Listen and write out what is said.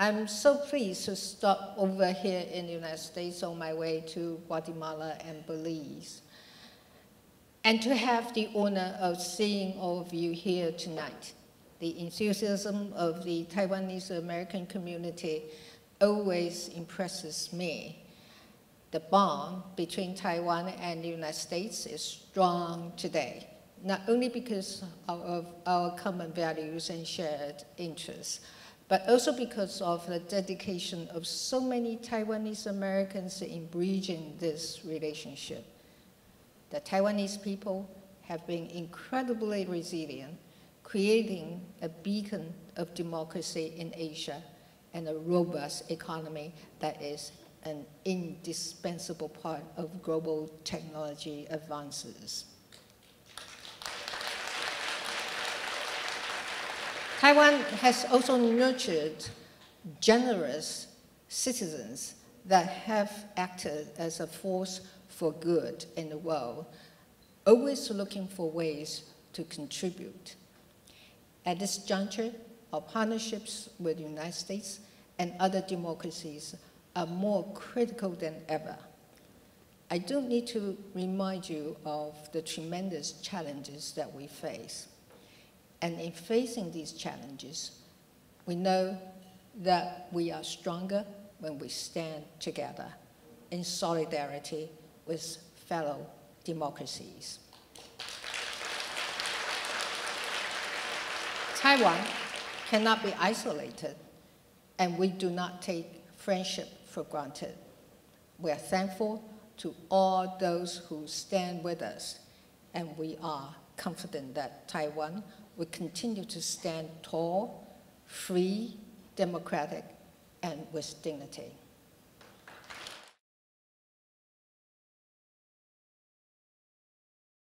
I'm so pleased to stop over here in the United States on my way to Guatemala and Belize, and to have the honor of seeing all of you here tonight. The enthusiasm of the Taiwanese American community always impresses me. The bond between Taiwan and the United States is strong today, not only because of our common values and shared interests, but also because of the dedication of so many Taiwanese Americans in bridging this relationship. The Taiwanese people have been incredibly resilient, creating a beacon of democracy in Asia and a robust economy that is an indispensable part of global technology advances. Taiwan has also nurtured generous citizens that have acted as a force for good in the world, always looking for ways to contribute. At this juncture, our partnerships with the United States and other democracies are more critical than ever. I don't need to remind you of the tremendous challenges that we face. And in facing these challenges, we know that we are stronger when we stand together in solidarity with fellow democracies. Taiwan cannot be isolated, and we do not take friendship for granted. We are thankful to all those who stand with us, and we are confident that Taiwan will continue to stand tall, free, democratic, and with dignity.